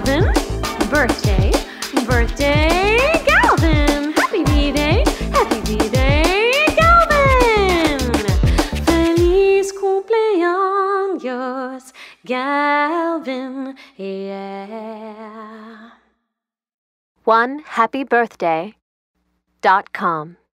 Galvin. Birthday, birthday, Galvin. Happy B-Day, happy B-Day, Galvin. Feliz cumpleaños, Galvin, yeah. One happy birthday dot com.